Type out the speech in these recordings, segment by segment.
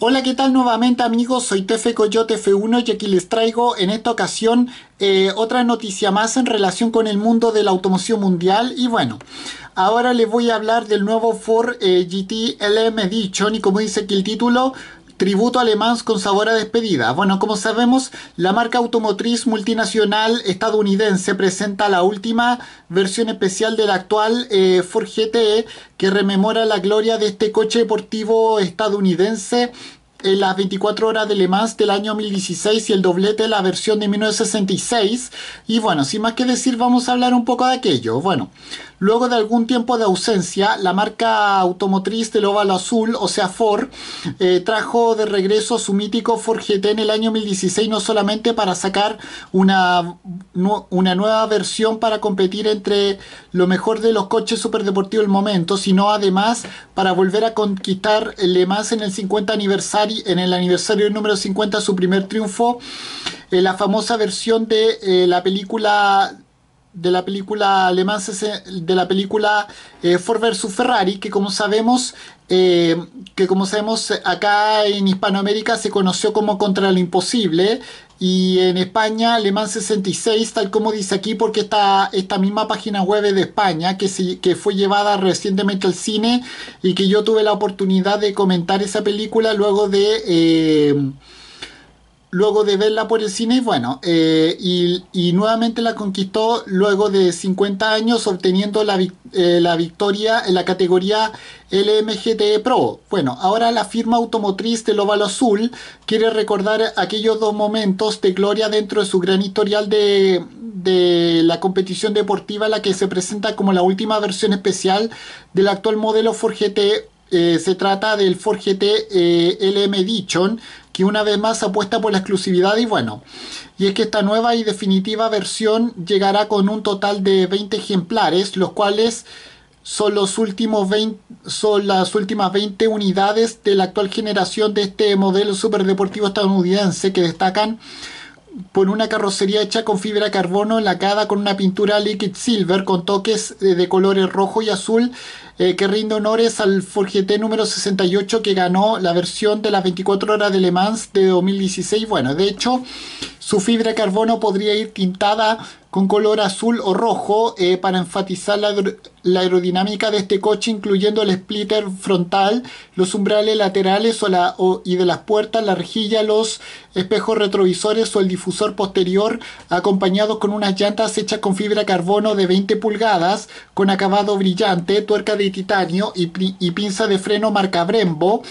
Hola, ¿qué tal nuevamente amigos? Soy Tefe Coyote F1 y aquí les traigo en esta ocasión eh, otra noticia más en relación con el mundo de la automoción mundial. Y bueno, ahora les voy a hablar del nuevo Ford eh, GT LM Edition y como dice aquí el título, Tributo alemán con sabor a despedida. Bueno, como sabemos, la marca automotriz multinacional estadounidense presenta la última versión especial del actual eh, Ford GT que rememora la gloria de este coche deportivo estadounidense en las 24 horas de Le Mans del año 2016 y el doblete de la versión de 1966. Y bueno, sin más que decir, vamos a hablar un poco de aquello. Bueno, Luego de algún tiempo de ausencia, la marca automotriz del óvalo azul, o sea Ford, eh, trajo de regreso su mítico Ford GT en el año 2016 no solamente para sacar una, una nueva versión para competir entre lo mejor de los coches superdeportivos del momento, sino además para volver a conquistar Le en el 50 aniversario, en el aniversario número 50, su primer triunfo, en la famosa versión de eh, la película de la película alemán de la película eh, Ford vs Ferrari que como sabemos eh, que como sabemos acá en Hispanoamérica se conoció como Contra lo Imposible y en España Alemán 66 tal como dice aquí porque está esta misma página web de España que, que fue llevada recientemente al cine y que yo tuve la oportunidad de comentar esa película luego de eh, luego de verla por el cine bueno, eh, y, nuevamente la conquistó luego de 50 años obteniendo la, eh, la victoria en la categoría LMGT Pro. Bueno, ahora la firma automotriz del Óvalo Azul quiere recordar aquellos dos momentos de gloria dentro de su gran historial de, de la competición deportiva, la que se presenta como la última versión especial del actual modelo Ford GT. Eh, se trata del Ford GT LM Edition que una vez más apuesta por la exclusividad y bueno, y es que esta nueva y definitiva versión llegará con un total de 20 ejemplares, los cuales son, los últimos 20, son las últimas 20 unidades de la actual generación de este modelo superdeportivo estadounidense que destacan por una carrocería hecha con fibra de carbono lacada con una pintura liquid silver con toques de colores rojo y azul eh, que rinde honores al Ford GT número 68 que ganó la versión de las 24 horas de Le Mans de 2016. Bueno, de hecho, su fibra de carbono podría ir tintada con color azul o rojo eh, para enfatizar la, aerodinámica de este coche, incluyendo el splitter frontal, los umbrales laterales y de las puertas, la rejilla, los espejos retrovisores o el difusor posterior, acompañados con unas llantas hechas con fibra de carbono de 20 pulgadas, con acabado brillante, tuerca de titanio y pinza de freno marca Brembo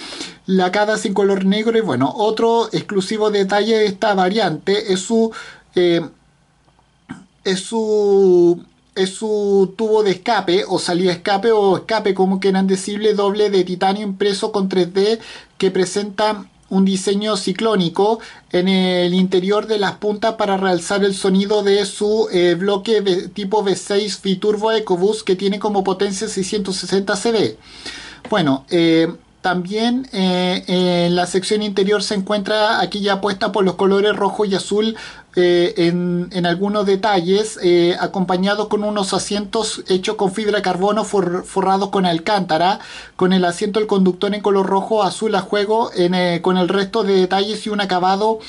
lacadas en color negro y bueno, otro exclusivo detalle de esta variante es su eh, es su es su tubo de escape o salida escape o escape como quieran decirle doble de titanio impreso con 3D que presenta un diseño ciclónico en el interior de las puntas para realzar el sonido de su eh, bloque tipo V6 Biturbo EcoBoost que tiene como potencia 660 CV. Bueno, eh, también eh, en la sección interior se encuentra aquí ya puesta por los colores rojo y azul eh, en, algunos detalles, eh, acompañado con unos asientos hechos con fibra de carbono forrados con alcántara, con el asiento del conductor en color rojo azul a juego, con el resto de detalles y un acabado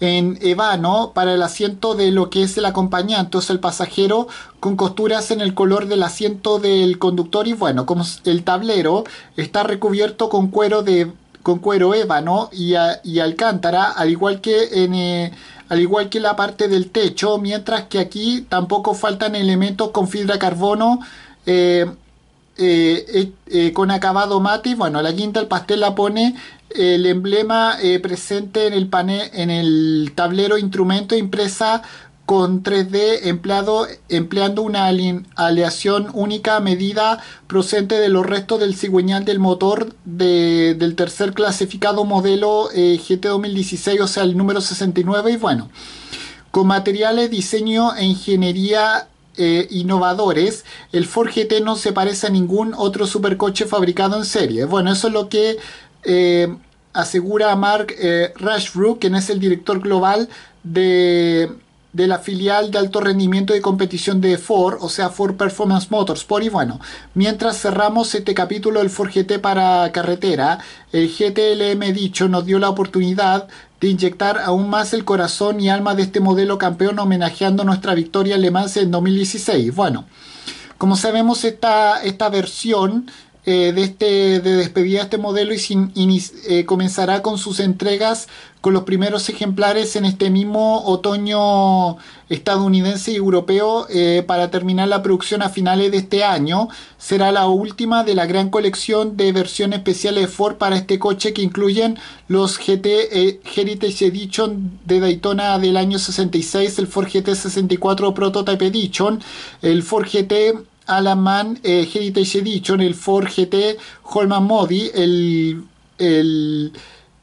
en Evano para el asiento de lo que es el acompañante, sea, el pasajero, con costuras en el color del asiento del conductor y bueno, como el tablero está recubierto con cuero de con cuero ébano y, y alcántara, al igual que en eh, al igual que la parte del techo, mientras que aquí tampoco faltan elementos con fibra carbono eh, eh, con acabado mate. Y bueno, la quinta el pastel la pone el emblema eh, presente en el panel, en el tablero instrumento impresa con 3D empleado, empleando una aleación única medida procedente de los restos del cigüeñal del motor del tercer clasificado modelo eh, GT 2016, o sea, el número 69. Y bueno, con materiales, diseño e ingeniería eh, innovadores, el Ford GT no se parece a ningún otro supercoche fabricado en serie. Bueno, eso es lo que eh, asegura Mark eh, Rashbrook, quien es el director global de, de la filial de alto rendimiento de competición de Ford, o sea Ford Performance Motorsport. Y bueno, mientras cerramos este capítulo del Ford GT para carretera, el GTLM dicho nos dio la oportunidad de inyectar aún más el corazón y alma de este modelo campeón homenajeando nuestra victoria en Le Mans en 2016. Bueno, como sabemos esta, esta versión eh, de, este, de despedida de este modelo y eh, comenzará con sus entregas con los primeros ejemplares en este mismo otoño estadounidense y europeo eh, para terminar la producción a finales de este año. Será la última de la gran colección de versiones especiales de Ford para este coche que incluyen los GT Heritage Edition de Daytona del año 66, el Ford GT 64 Prototype Edition, el Ford GT Alaman eh, Heritage Edition, el Ford GT Holman Modi, el, el,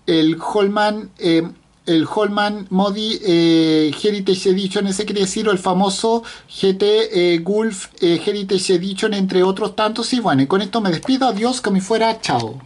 el Holman, eh, el Holman Modi eh, Heritage Edition, ese quiere decir, el famoso GT Gulf Heritage Edition, entre otros tantos. Y bueno, y con esto me despido. Adiós, que me fuera. Chao.